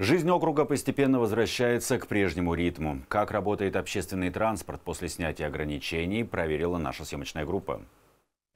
Жизнь округа постепенно возвращается к прежнему ритму. Как работает общественный транспорт после снятия ограничений, проверила наша съемочная группа.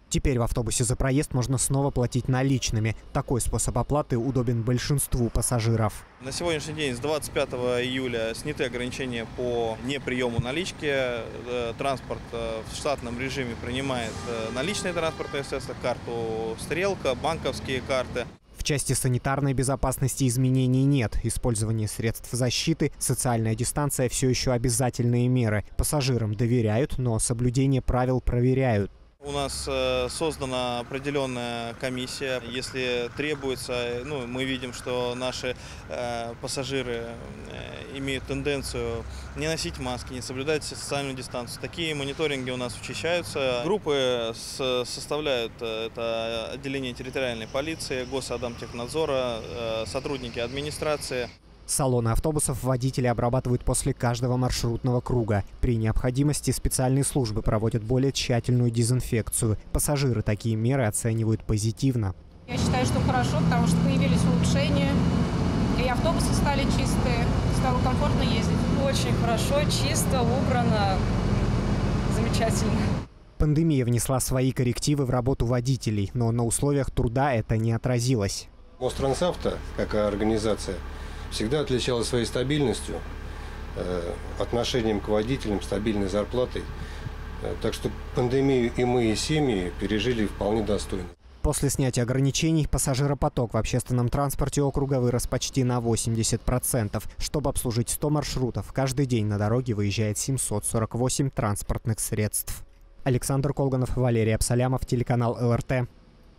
Теперь в автобусе за проезд можно снова платить наличными. Такой способ оплаты удобен большинству пассажиров. На сегодняшний день с 25 июля сняты ограничения по неприему налички. Э, транспорт э, в штатном режиме принимает э, наличные транспортные средства, карту «Стрелка», банковские карты. В части санитарной безопасности изменений нет. Использование средств защиты, социальная дистанция – все еще обязательные меры. Пассажирам доверяют, но соблюдение правил проверяют. У нас э, создана определенная комиссия. Если требуется, ну, мы видим, что наши э, пассажиры э, имеют тенденцию не носить маски, не соблюдать социальную дистанцию. Такие мониторинги у нас учащаются. Группы составляют это отделение территориальной полиции, Госадамтехнадзора, сотрудники администрации. Салоны автобусов водители обрабатывают после каждого маршрутного круга. При необходимости специальные службы проводят более тщательную дезинфекцию. Пассажиры такие меры оценивают позитивно. Я считаю, что хорошо, потому что появились улучшения, и автобусы стали чистые, стало комфортно ездить. Очень хорошо, чисто, убрано, замечательно. Пандемия внесла свои коррективы в работу водителей, но на условиях труда это не отразилось. Мострансавто, как организация, всегда отличалась своей стабильностью, э, отношением к водителям, стабильной зарплатой. Э, так что пандемию и мы, и семьи пережили вполне достойно. После снятия ограничений пассажиропоток в общественном транспорте округа вырос почти на 80%. Чтобы обслужить 100 маршрутов, каждый день на дороге выезжает 748 транспортных средств. Александр Колганов, Валерий Абсалямов, телеканал ЛРТ.